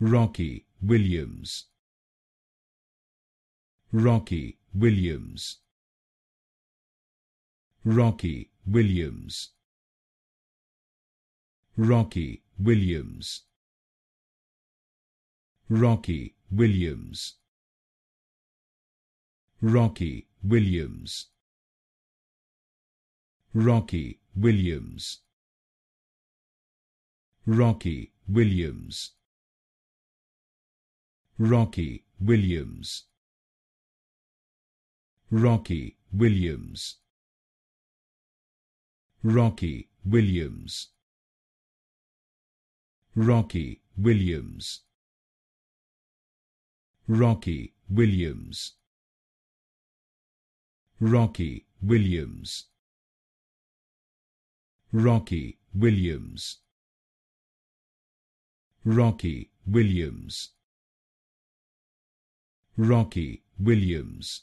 Rocci Williams. Rocci Williams. Rocci Williams. Rocci Williams. Rocci Williams. Rocci Williams. Rocci Williams. Rocci Williams Rocci Williams. Rocci Williams. Rocci Williams. Rocci Williams. Rocci Williams. Rocci Williams. Rocci Williams. Rocci Williams Rocci Williams